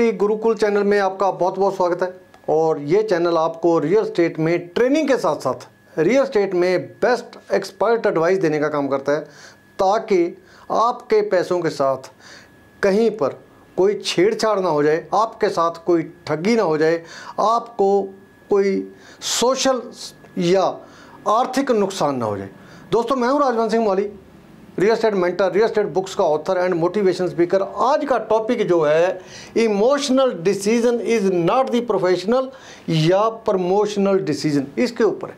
Property Gurukul channel में आपका बहुत बहुत स्वागत है। और ये चैनल आपको रियल स्टेट में ट्रेनिंग के साथ साथ रियल स्टेट में बेस्ट एक्सपर्ट एडवाइस देने का काम करता है, ताकि आपके पैसों के साथ कहीं पर कोई छेड़छाड़ ना हो जाए, आपके साथ कोई ठगी ना हो जाए, आपको कोई सोशल या आर्थिक नुकसान ना हो जाए। दोस्तों, मैं हूँ Rajwant Singh Mauli. Real estate mentor real estate books का ऑथर एंड मोटिवेशन स्पीकर आज का टॉपिक जो है emotional decision is not the professional या प्रमोशनल डिसीज़न इसके ऊपर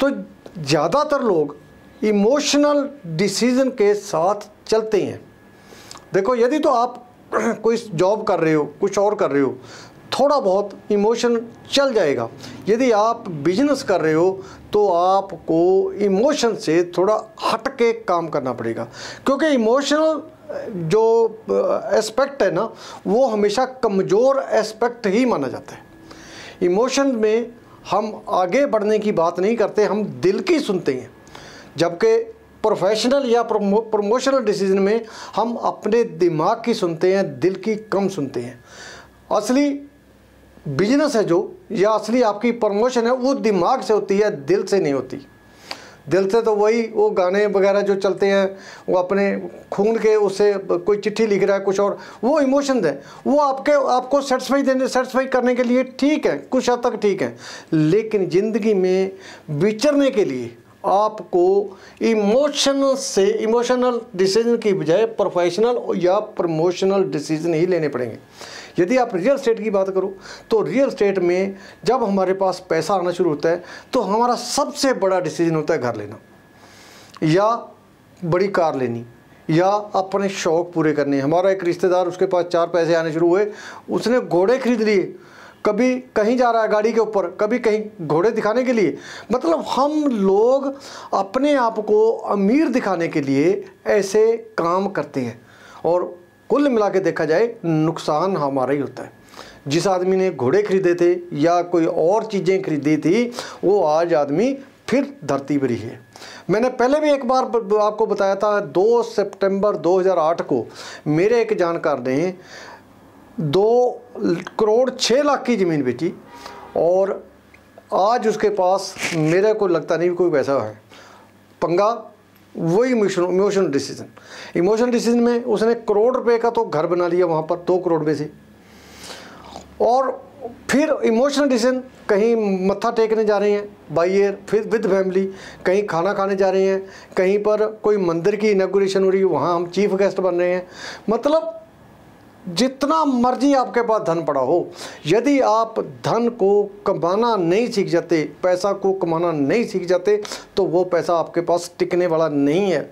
तो ज़्यादातर लोग इमोशनल डिसीज़न के साथ चलते हैं। देखो, यदि तो आप कोई जॉब कर रहे हो, कुछ और कर रहे हो थोड़ा बहुत इमोशन चल जाएगा। यदि आप बिज़नेस कर रहे हो तो आपको इमोशन से थोड़ा हट के काम करना पड़ेगा। क्योंकि इमोशनल जो एस्पेक्ट है ना वो हमेशा कमज़ोर एस्पेक्ट ही माना जाता है। इमोशन में हम आगे बढ़ने की बात नहीं करते हम दिल की सुनते हैं। जबकि प्रोफेशनल या प्रमो, प्रमोशनल डिसीज़न में हम अपने दिमाग की सुनते हैं दिल की कम सुनते हैं। असली बिज़नेस है जो, या असली आपकी प्रमोशन है, वो दिमाग से होती है, दिल से नहीं होती। दिल से तो वही, वो गाने वगैरह जो चलते हैं, वो अपने खून के उससे कोई चिट्ठी लिख रहा है, कुछ और, वो इमोशन है। वो आपके, आपको सेटिस्फाई देने सेटिस्फाई करने के लिए ठीक है, कुछ हद तक ठीक है। लेकिन ज़िंदगी में विचरने के लिए आपको इमोशनल से, इमोशनल डिसीज़न की बजाय प्रोफेशनल या प्रमोशनल डिसीज़न ही लेने पड़ेंगे। यदि आप रियल स्टेट की बात करो तो रियल स्टेट में जब हमारे पास पैसा आना शुरू होता है तो हमारा सबसे बड़ा डिसीज़न होता है घर लेना। या बड़ी कार लेनी, या अपने शौक़ पूरे करने। हमारा एक रिश्तेदार, उसके पास चार पैसे आने शुरू हुए, उसने घोड़े खरीद लिए। कभी कहीं जा रहा है गाड़ी के ऊपर, कभी कहीं घोड़े दिखाने के लिए। मतलब हम लोग अपने आप को अमीर दिखाने के लिए ऐसे काम करते हैं। और कुल मिला के देखा जाए, नुकसान हमारा ही होता है। जिस आदमी ने घोड़े खरीदे थे या कोई और चीज़ें खरीदी थी, वो आज आदमी फिर धरती पर ही है। मैंने पहले भी एक बार आपको बताया था 2 सितंबर 2008 को मेरे एक जानकार ने दो करोड़ छः लाख की ज़मीन बेची और आज उसके पास मेरे को लगता नहीं कोई पैसा है। पंगा वही emotion emotional decision emotional decision में उसने करोड़ रुपए का तो घर बना लिया वहाँ पर, दो करोड़ में से। और फिर इमोशनल डिसीज़न कहीं मत्था टेकने जा रहे हैं, बाई एयर, फिर विद फैमिली कहीं खाना खाने जा रहे हैं, कहीं पर कोई मंदिर की इनाग्रेशन हो रही है, वहाँ हम चीफ गेस्ट बन रहे हैं। मतलब जितना मर्ज़ी आपके पास धन पड़ा हो, यदि आप धन को कमाना नहीं सीख जाते, पैसा को कमाना नहीं सीख जाते तो वो पैसा आपके पास टिकने वाला नहीं है।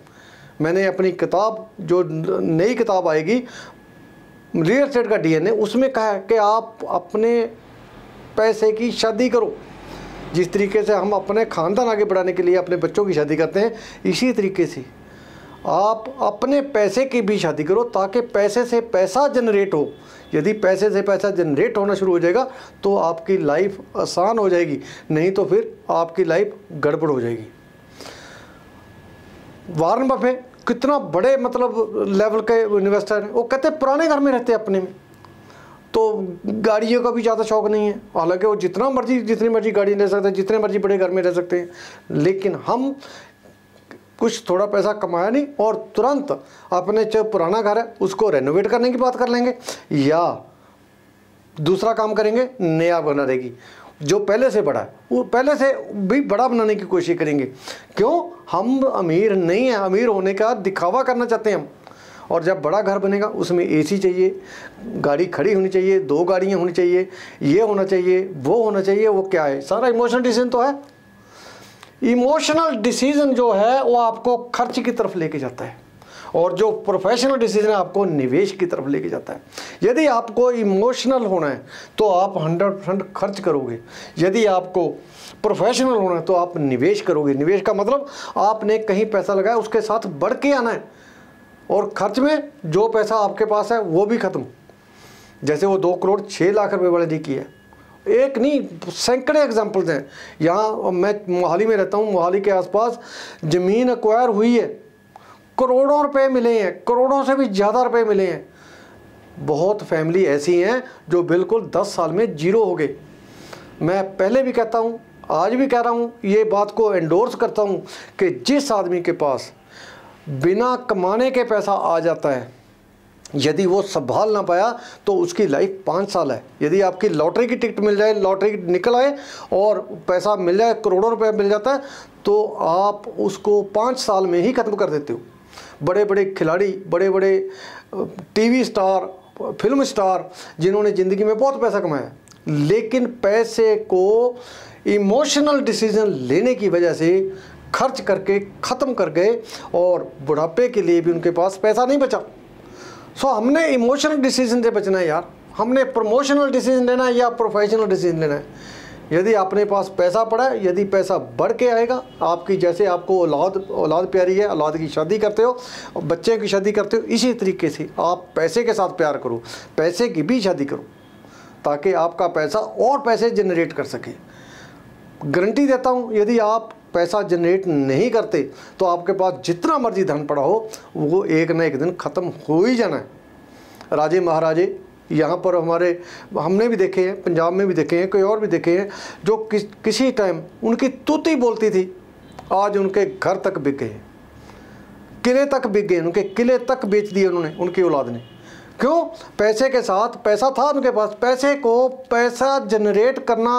मैंने अपनी किताब, जो नई किताब आएगी, रियल स्टेट का डीएनए, उसमें कहा है कि आप अपने पैसे की शादी करो। जिस तरीके से हम अपने ख़ानदान आगे बढ़ाने के लिए अपने बच्चों की शादी करते हैं, इसी तरीके से आप अपने पैसे की भी शादी करो ताकि पैसे से पैसा जनरेट हो। यदि पैसे से पैसा जनरेट होना शुरू हो जाएगा तो आपकी लाइफ आसान हो जाएगी, नहीं तो फिर आपकी लाइफ गड़बड़ हो जाएगी। वारन बफे कितना बड़े मतलब लेवल के इन्वेस्टर हैं। वो कहते हैं, पुराने घर में रहते हैं अपने में तो गाड़ियों का भी ज़्यादा शौक नहीं है। हालाँकि वो जितना मर्ज़ी, जितनी मर्ज़ी गाड़ी ले सकते हैं, जितने मर्ज़ी बड़े घर में रह सकते हैं। लेकिन हम कुछ थोड़ा पैसा कमाया नहीं और तुरंत अपने जो पुराना घर है, उसको रेनोवेट करने की बात कर लेंगे या दूसरा काम करेंगे, नया बना देगी। जो पहले से बड़ा है, वो पहले से भी बड़ा बनाने की कोशिश करेंगे। क्यों? हम अमीर नहीं हैं। अमीर होने का दिखावा करना चाहते हैं हम। और जब बड़ा घर बनेगा, उसमें एसी चाहिए, गाड़ी खड़ी होनी चाहिए, दो गाड़ियाँ होनी चाहिए, ये होना चाहिए, वो होना चाहिए, वो क्या है? सारा इमोशनल डिसीज़न तो है। इमोशनल डिसीज़न जो है, वो आपको खर्च की तरफ़ लेके जाता है। और जो प्रोफेशनल डिसीज़न है, आपको निवेश की तरफ़ लेके जाता है। यदि आपको इमोशनल होना है तो आप हंड्रेड परसेंट खर्च करोगे। यदि आपको प्रोफेशनल होना है तो आप निवेश करोगे। निवेश का मतलब आपने कहीं पैसा लगाया, उसके साथ बढ़ के आना है। और खर्च में जो पैसा आपके पास है, वो भी ख़त्म। जैसे वो दो करोड़ छः लाख रुपए वाले ने किया एक नहीं, सैकड़े एग्जाम्पल्स हैं। यहाँ मैं मोहाली में रहता हूँ, मोहाली के आसपास ज़मीन एक्वायर हुई है। करोड़ों रुपए मिले हैं, करोड़ों से भी ज़्यादा रुपए मिले हैं। बहुत फैमिली ऐसी हैं जो बिल्कुल 10 साल में ज़ीरो हो गए। मैं पहले भी कहता हूँ, आज भी कह रहा हूँ, ये बात को एंडोर्स करता हूँ कि जिस आदमी के पास बिना कमाने के पैसा आ जाता है यदि वो संभाल ना पाया तो उसकी लाइफ पाँच साल है। यदि आपकी लॉटरी की टिकट मिल जाए लॉटरी निकल आए और पैसा मिल जाए, करोड़ों रुपए मिल जाता है तो आप उसको पाँच साल में ही ख़त्म कर देते हो। बड़े बड़े खिलाड़ी बड़े बड़े टीवी स्टार फ़िल्म स्टार जिन्होंने ज़िंदगी में बहुत पैसा कमाया लेकिन पैसे को इमोशनल डिसीज़न लेने की वजह से खर्च करके ख़त्म कर गए और बुढ़ापे के लिए भी उनके पास पैसा नहीं बचा। सो हमने इमोशनल डिसीज़न से बचना है यार। हमने प्रमोशनल डिसीज़न लेना है या प्रोफेशनल डिसीज़न लेना है। यदि अपने पास पैसा पड़ा है, यदि पैसा बढ़ के आएगा, आपकी जैसे आपको औलाद औलाद प्यारी है, औलाद की शादी करते हो, और बच्चे की शादी करते हो, इसी तरीके से आप पैसे के साथ प्यार करो, पैसे की भी शादी करो, ताकि आपका पैसा और पैसे जनरेट कर सके। गारंटी देता हूँ, यदि आप पैसा जनरेट नहीं करते तो आपके पास जितना मर्ज़ी धन पड़ा हो, वो एक ना एक दिन ख़त्म हो ही जाना है। राजे महाराजे, यहाँ पर हमारे, हमने भी देखे हैं, पंजाब में भी देखे हैं, कोई और भी देखे हैं, जो किस, किसी टाइम उनकी तूती बोलती थी, आज उनके घर तक बिक गए किले तक बिक गए उनके किले तक बेच दिए उन्होंने, उनकी औलाद ने। क्यों? पैसे के साथ, पैसा था उनके पास, पैसे को पैसा जनरेट करना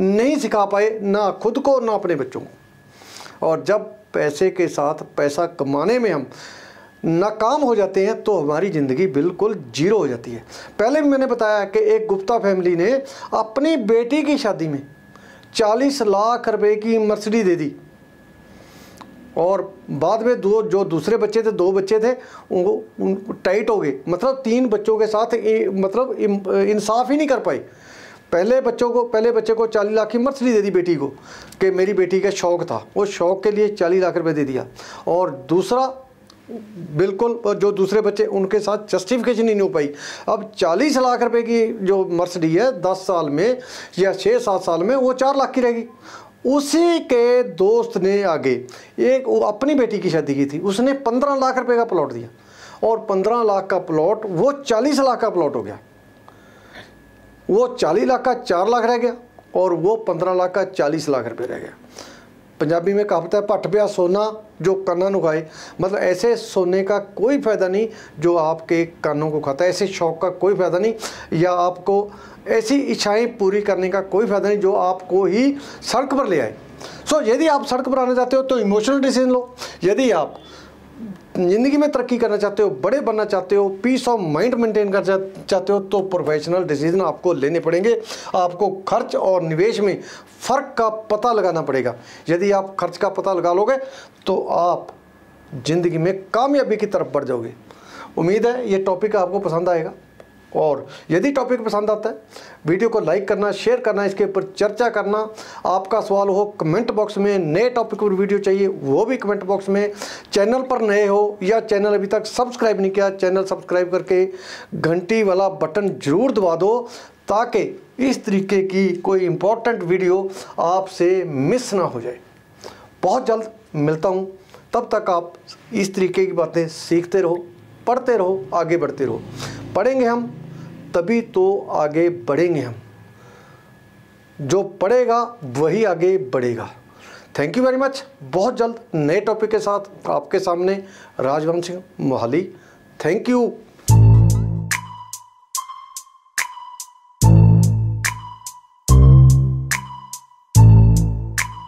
नहीं सिखा पाए, ना खुद को, ना अपने बच्चों को। और जब पैसे के साथ पैसा कमाने में हम नाकाम हो जाते हैं तो हमारी ज़िंदगी बिल्कुल ज़ीरो हो जाती है। पहले भी मैंने बताया कि एक गुप्ता फैमिली ने अपनी बेटी की शादी में 40 लाख रुपए की मर्सिडी दे दी। और बाद में दो, जो दूसरे बच्चे थे, दो बच्चे थे, उनको टाइट हो गए। मतलब तीन बच्चों के साथ मतलब इंसाफ ही नहीं कर पाए। पहले बच्चों को, पहले बच्चे को चालीस लाख की मर्सिडी दे दी बेटी को, कि मेरी बेटी का शौक़ था। वो शौक़ के लिए चालीस लाख रुपए दे दिया। और दूसरा, बिल्कुल जो दूसरे बच्चे, उनके साथ जस्टिफिकेशन ही नहीं हो पाई। अब 40 लाख रुपए की जो मर्सडी है 10 साल में या 6-7 साल में, वो चार लाख की रहेगी। उसी के दोस्त ने आगे एक अपनी बेटी की शादी की थी। उसने 15 लाख रुपए का प्लॉट दिया। और 15 लाख का प्लॉट वो 40 लाख का प्लॉट हो गया। वो 40 लाख का चार लाख रह गया और वो 15 लाख का 40 लाख रुपये रह गया। पंजाबी में कहावत है पट पिया सोना जो काना नुखाए मतलब ऐसे सोने का कोई फ़ायदा नहीं जो आपके कानों को खाता है। ऐसे शौक का कोई फ़ायदा नहीं या आपको ऐसी इच्छाएँ पूरी करने का कोई फ़ायदा नहीं जो आपको ही सड़क पर ले आए। सो so, यदि आप सड़क पर आना चाहते हो तो इमोशनल डिसीज़न लो। यदि आप ज़िंदगी में तरक्की करना चाहते हो, बड़े बनना चाहते हो पीस ऑफ़ माइंड मेंटेन करना चाहते हो तो प्रोफेशनल डिसीज़न आपको लेने पड़ेंगे। आपको खर्च और निवेश में फ़र्क का पता लगाना पड़ेगा। यदि आप खर्च का पता लगा लोगे तो आप ज़िंदगी में कामयाबी की तरफ़ बढ़ जाओगे। उम्मीद है ये टॉपिक आपको पसंद आएगा। और यदि टॉपिक पसंद आता है, वीडियो को लाइक करना, शेयर करना, इसके ऊपर चर्चा करना, आपका सवाल हो, कमेंट बॉक्स में नए टॉपिक पर वीडियो चाहिए, वो भी कमेंट बॉक्स में, चैनल पर नए हो या चैनल अभी तक सब्सक्राइब नहीं किया, चैनल सब्सक्राइब करके घंटी वाला बटन ज़रूर दबा दो, ताकि इस तरीके की कोई इम्पोर्टेंट वीडियो आपसे मिस ना हो जाए। बहुत जल्द मिलता हूँ। तब तक आप इस तरीके की बातें सीखते रहो, पढ़ते रहो, आगे बढ़ते रहो। पढ़ेंगे हम तभी तो आगे बढ़ेंगे हम। जो पढ़ेगा, वही आगे बढ़ेगा। थैंक यू वेरी मच बहुत जल्द नए टॉपिक के साथ आपके सामने राजवंश मोहाली। Thank you